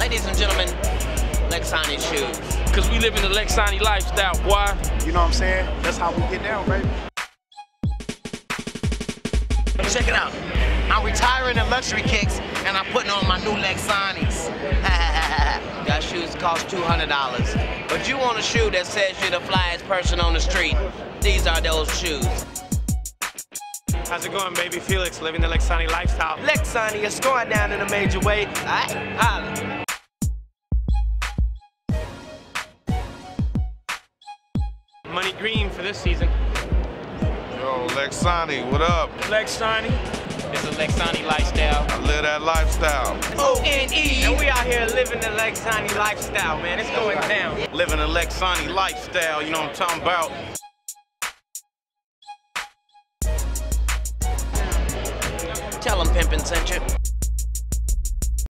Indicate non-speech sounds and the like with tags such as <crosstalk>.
Ladies and gentlemen, Lexani shoes. Cause we live in the Lexani lifestyle, boy. You know what I'm saying? That's how we get down, baby. Check it out. I'm retiring the luxury kicks and I'm putting on my new Lexanis. <laughs> Got shoes cost $200. But you want a shoe that says you're the flyest person on the street. These are those shoes. How's it going, baby? Felix, living the Lexani lifestyle. Lexani is going down in a major way. All right, holla. Money green for this season. Yo, Lexani, what up? Lexani. It's a Lexani lifestyle. I live that lifestyle. O-N-E. And we out here living the Lexani lifestyle, man. It's going down. living a Lexani lifestyle, you know what I'm talking about? Tell them Pimpin' sent you.